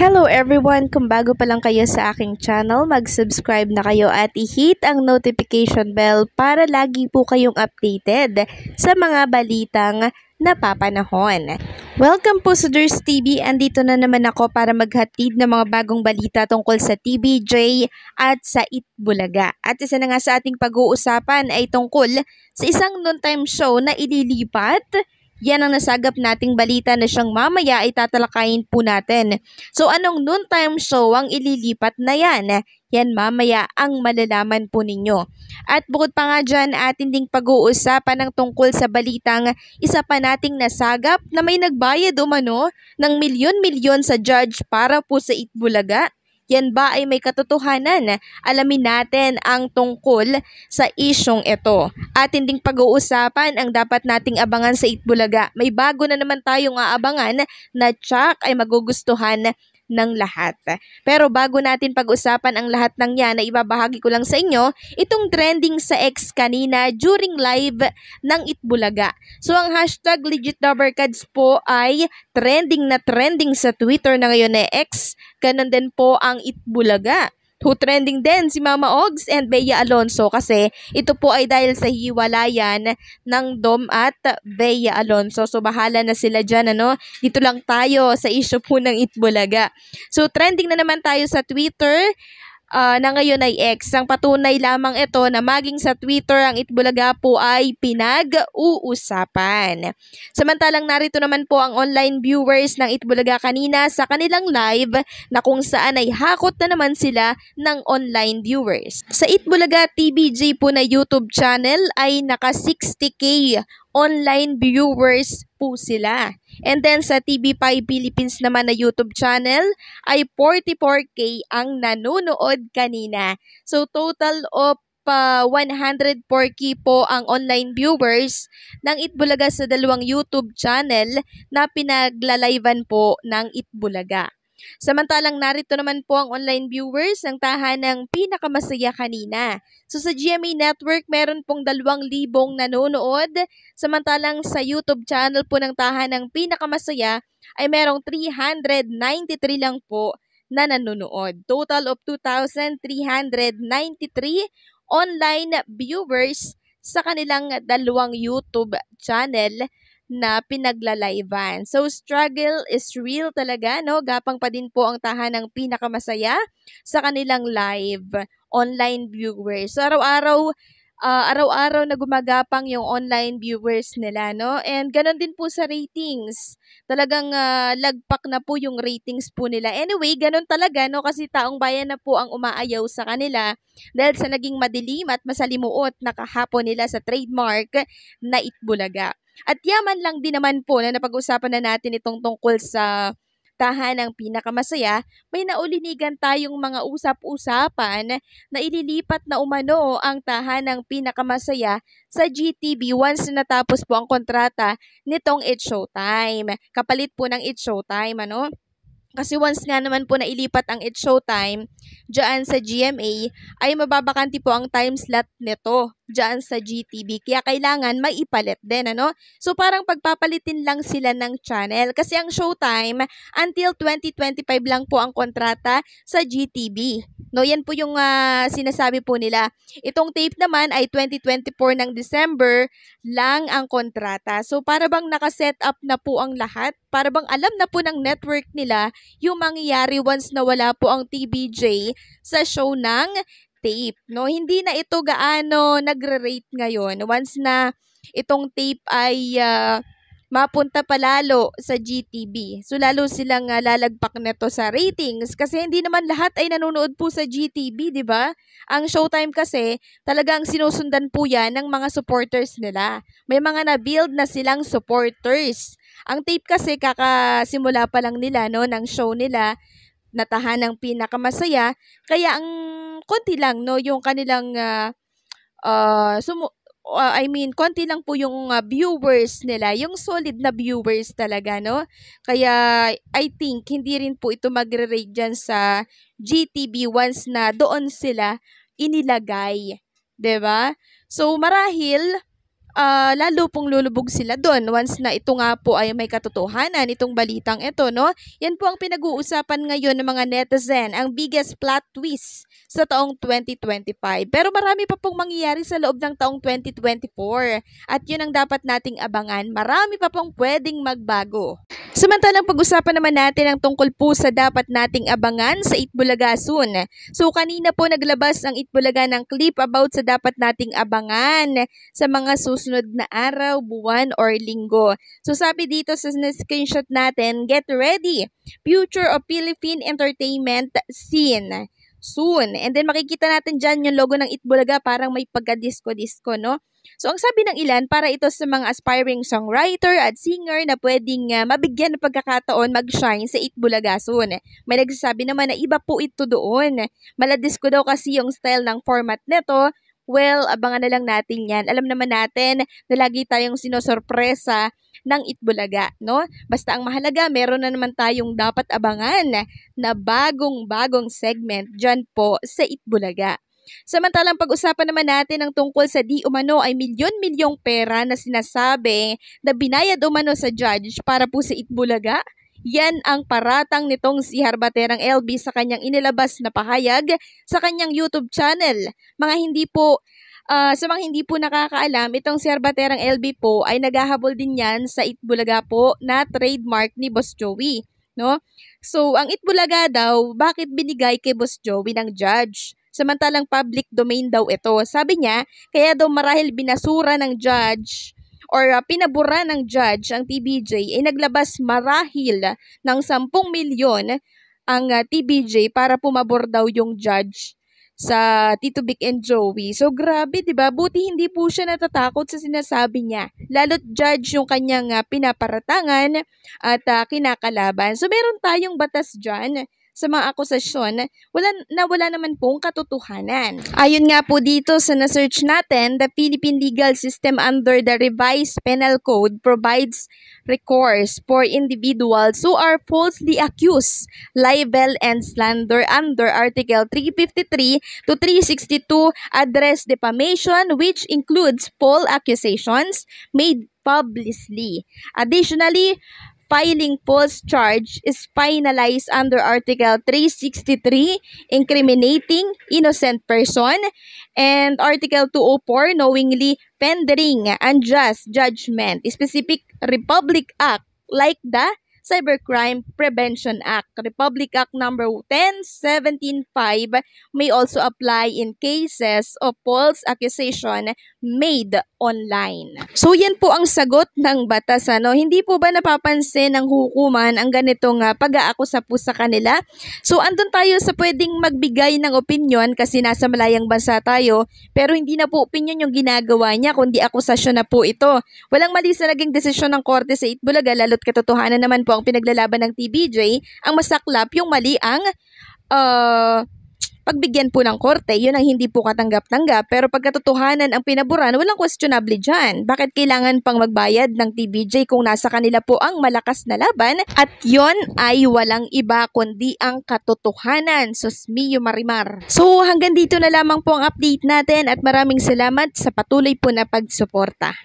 Hello everyone! Kung bago pa lang kayo sa aking channel, mag-subscribe na kayo at i-hit ang notification bell para lagi po kayong updated sa mga balitang napapanahon. Welcome po sa Durs TV. Andito na naman ako para maghatid ng mga bagong balita tungkol sa TBJ at sa Itbulaga. At isa na nga sa ating pag-uusapan ay tungkol sa isang noontime show na ililipat yan ang nasagap nating balita na siyang mamaya ay tatalakayin po natin. So anong noontime show ang ililipat na yan? Yan mamaya ang malalaman po ninyo. At bukod pa nga dyan, atin ding pag-uusapan ng tungkol sa balitang isa pa nating nasagap na may nagbayad umano ng milyon-milyon sa judge para po sa Itbulaga yan ba ay may katotohanan? Alamin natin ang tungkol sa isyong ito. At hindi pag-uusapan ang dapat nating abangan sa Itbulaga. May bago na naman tayong aabangan na tsak ay magugustuhan ng lahat. Pero bago natin pag-usapan ang lahat ng yan na ibabahagi ko lang sa inyo, itong trending sa X kanina during live ng Itbulaga. So ang hashtag legitlovercads po ay trending na trending sa Twitter na ngayon na X. Ganon din po ang Itbulaga. Who trending din si Mama Ogs and Bea Alonso kasi ito po ay dahil sa hiwalayan ng Dom at Bea Alonso. So bahala na sila dyan ano. Dito lang tayo sa issue po ng Itbulaga. So trending na naman tayo sa Twitter uh, na ngayon ay X. Ang patunay lamang ito na maging sa Twitter ang Itbulaga po ay pinag-uusapan. Samantalang narito naman po ang online viewers ng Itbulaga kanina sa kanilang live na kung saan ay hakot na naman sila ng online viewers. Sa Itbulaga TBJ po na YouTube channel ay naka 60k online viewers po sila. And then sa TV5 Philippines naman na YouTube channel ay 44k ang nanonood kanina. So total of uh, 104k po ang online viewers ng Itbulaga sa dalawang YouTube channel na pinaglalivan po ng Itbulaga. Samantalang narito naman po ang online viewers ng tahanang pinakamasaya kanina. So sa GMA Network, meron pong dalawang libong nanonood. Samantalang sa YouTube channel po ng tahanang pinakamasaya ay merong 393 lang po na nanonood. Total of 2,393 online viewers sa kanilang dalawang YouTube channel na pinaglalaivan. So, struggle is real talaga, no? Gapang pa din po ang tahanang pinakamasaya sa kanilang live online viewers. So, araw-araw, uh, araw-araw na gumagapang yung online viewers nila, no? And ganun din po sa ratings. Talagang uh, lagpak na po yung ratings po nila. Anyway, ganun talaga, no? Kasi taong bayan na po ang umaayaw sa kanila dahil sa naging madilim at masalimuot na kahapon nila sa trademark na Itbulaga. At yaman lang din naman po na napag-usapan na natin itong tungkol sa tahanang pinakamasaya, may naulinigan tayong mga usap-usapan na ililipat na umano ang tahanang pinakamasaya sa GTV once na natapos po ang kontrata nitong It's Showtime. Kapalit po ng It's Showtime, ano? Kasi once nga naman po na ilipat ang It's Showtime dyan sa GMA, ay mababakanti po ang time slot nito dyan sa GTV. Kaya kailangan maipalit din, ano? So, parang pagpapalitin lang sila ng channel. Kasi ang showtime, until 2025 lang po ang kontrata sa GTV. No, yan po yung uh, sinasabi po nila. Itong tape naman ay 2024 ng December lang ang kontrata. So, para bang nakaset up na po ang lahat? Para bang alam na po ng network nila yung mangyayari once na wala po ang TBJ sa show ng tape, no? Hindi na ito gaano nagre-rate ngayon once na itong tape ay uh, mapunta palalo sa GTV. So lalo silang uh, lalagpak nito sa ratings kasi hindi naman lahat ay nanonood po sa GTV, 'di ba? Ang Showtime kasi talagang sinusundan po 'yan ng mga supporters nila. May mga na-build na silang supporters. Ang tape kasi kakasimula pa lang nila no ng show nila natahan ng pinakamasaya kaya ang konti lang no yung kanilang uh, uh, sumu- uh, I mean, konti lang po yung uh, viewers nila, yung solid na viewers talaga, no? Kaya, I think, hindi rin po ito magre-rate dyan sa GTV once na doon sila inilagay. ba? So, marahil, ah, lalo pong lulubog sila doon once na ito nga po ay may katotohanan, itong balitang ito, no? Yan po ang pinag-uusapan ngayon ng mga netizen, ang biggest plot twist sa taong 2025. Pero marami pa pong mangyayari sa loob ng taong 2024 at yun ang dapat nating abangan. Marami pa pong pwedeng magbago. Samantalang pag-usapan naman natin ang tungkol po sa dapat nating abangan sa Itbulaga soon. So kanina po naglabas ang Itbulaga ng clip about sa dapat nating abangan sa mga susunod na araw, buwan, or linggo. So sabi dito sa screenshot natin, get ready! Future of Philippine Entertainment Scene soon. And then makikita natin dyan yung logo ng Itbulaga parang may pagka-disco-disco, no? So, ang sabi ng ilan, para ito sa mga aspiring songwriter at singer na pwedeng uh, mabigyan ng pagkakataon mag-shine sa Itbulaga soon. May nagsasabi naman na iba po ito doon. Maladisco daw kasi yung style ng format nito. Well, abangan na lang natin yan. Alam naman natin na lagi tayong sinosorpresa ng Itbulaga, no? Basta ang mahalaga, meron na naman tayong dapat abangan na bagong-bagong segment dyan po sa Itbulaga. Samantalang pag-usapan naman natin ang tungkol sa di umano ay milyon-milyong pera na sinasabi na binayad umano sa judge para po sa Itbulaga. Yan ang paratang nitong si Harbaterang LB sa kanyang inilabas na pahayag sa kanyang YouTube channel. Mga hindi po Uh, sa mga hindi po nakakaalam, itong si Harbaterang LB po ay naghahabol din yan sa Itbulaga po na trademark ni Boss Joey. No? So, ang Itbulaga daw, bakit binigay kay Boss Joey ng judge? Samantalang public domain daw ito. Sabi niya, kaya daw marahil binasura ng judge or uh, pinabura ng judge ang TBJ ay naglabas marahil ng 10 milyon ang uh, TBJ para pumabor daw yung judge sa Tito Vic and Joey. So grabe, 'di ba? Buti hindi po siya natatakot sa sinasabi niya. Lalo't judge yung kanyang uh, pinaparatangan at uh, kinakalaban. So meron tayong batas diyan sa mga akusasyon wala, na wala naman pong katotohanan. Ayon nga po dito sa na-search natin, the Philippine legal system under the revised penal code provides recourse for individuals who are falsely accused, libel, and slander under Article 353 to 362 address defamation which includes false accusations made publicly. Additionally, filing false charge is finalized under Article 363, incriminating innocent person, and Article 204, knowingly rendering unjust judgment, specific Republic Act like the Cybercrime Prevention Act. Republic Act number 10175 may also apply in cases of false accusation made online. So yan po ang sagot ng batas ano. Hindi po ba napapansin ng hukuman ang ganitong uh, pag-aakusa po sa kanila? So andun tayo sa pwedeng magbigay ng opinion kasi nasa malayang bansa tayo pero hindi na po opinion yung ginagawa niya kundi akusasyon na po ito. Walang mali sa naging desisyon ng korte sa Itbulaga lalo't katotohanan naman po ang pinaglalaban ng TBJ, ang masaklap yung mali ang uh, pagbigyan po ng korte, yun ang hindi po katanggap-tanggap. Pero pagkatotohanan ang pinaburan, walang questionable dyan. Bakit kailangan pang magbayad ng TBJ kung nasa kanila po ang malakas na laban? At yon ay walang iba kundi ang katotohanan. Susmiyo Marimar. So hanggang dito na lamang po ang update natin at maraming salamat sa patuloy po na pagsuporta.